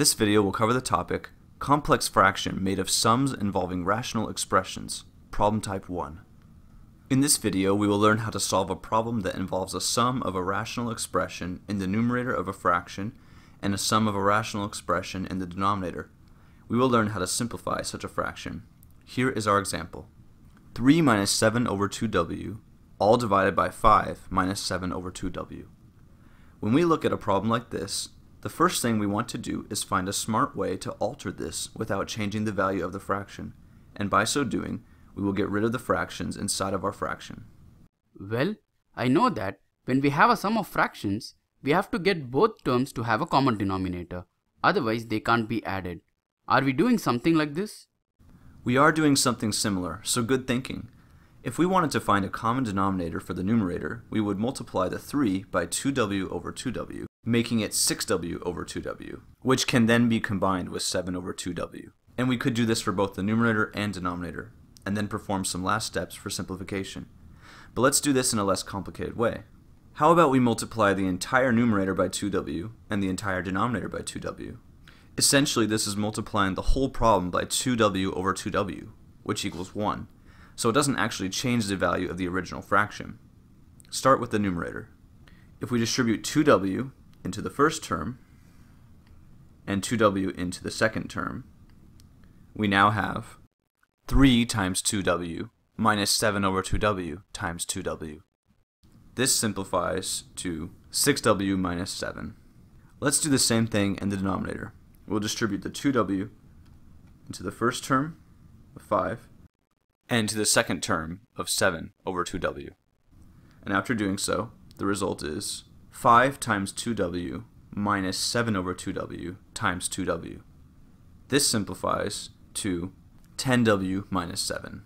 This video will cover the topic Complex Fraction made of sums involving rational expressions, problem type 1. In this video, we will learn how to solve a problem that involves a sum of a rational expression in the numerator of a fraction and a sum of a rational expression in the denominator. We will learn how to simplify such a fraction. Here is our example. 3 minus 7 over 2w, all divided by 5 minus 7 over 2w. When we look at a problem like this, the first thing we want to do is find a smart way to alter this without changing the value of the fraction, and by so doing, we will get rid of the fractions inside of our fraction. Well, I know that when we have a sum of fractions, we have to get both terms to have a common denominator, otherwise they can't be added. Are we doing something like this? We are doing something similar, so good thinking. If we wanted to find a common denominator for the numerator, we would multiply the 3 by 2w over 2w, making it 6w over 2w, which can then be combined with 7 over 2w. And we could do this for both the numerator and denominator, and then perform some last steps for simplification. But let's do this in a less complicated way. How about we multiply the entire numerator by 2w and the entire denominator by 2w? Essentially, this is multiplying the whole problem by 2w over 2w, which equals 1, so it doesn't actually change the value of the original fraction. Start with the numerator. If we distribute 2w into the first term and 2w into the second term, we now have 3 times 2w minus 7 over 2w times 2w. This simplifies to 6w minus 7. Let's do the same thing in the denominator. We'll distribute the 2w into the first term of 5 and to the second term of 7 over 2w. And after doing so, the result is 5 times 2w minus 7 over 2w times 2w. This simplifies to 10w minus 7.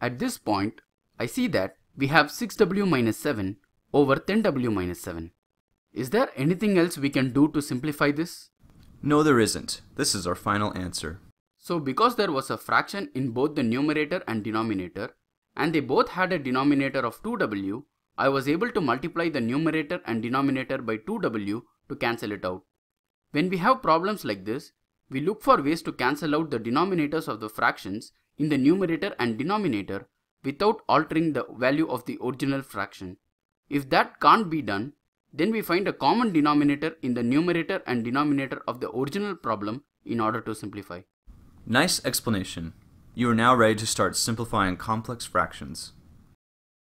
At this point, I see that we have 6w minus 7 over 10w minus 7. Is there anything else we can do to simplify this? No, there isn't. This is our final answer. So because there was a fraction in both the numerator and denominator, and they both had a denominator of 2w, I was able to multiply the numerator and denominator by 2w to cancel it out. When we have problems like this, we look for ways to cancel out the denominators of the fractions in the numerator and denominator without altering the value of the original fraction. If that can't be done, then we find a common denominator in the numerator and denominator of the original problem in order to simplify. Nice explanation. You are now ready to start simplifying complex fractions.